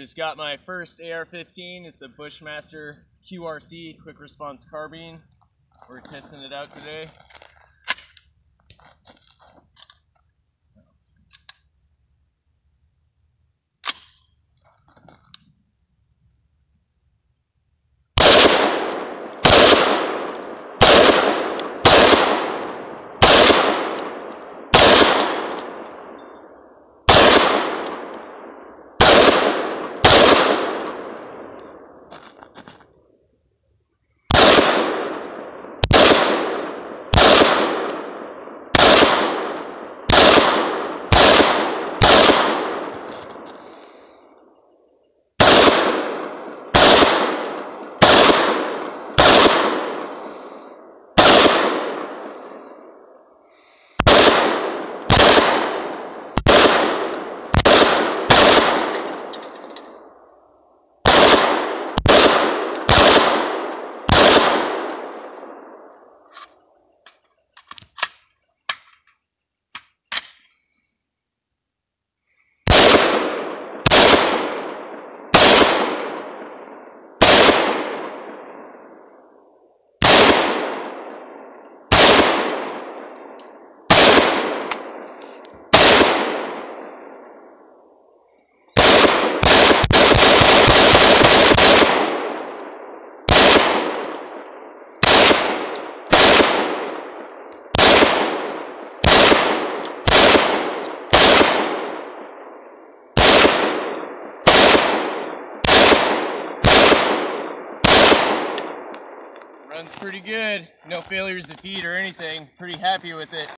Just got my first AR-15. It's a Bushmaster QRC, Quick Response Carbine. We're testing it out today. Runs pretty good. No failures to feed or anything. Pretty happy with it.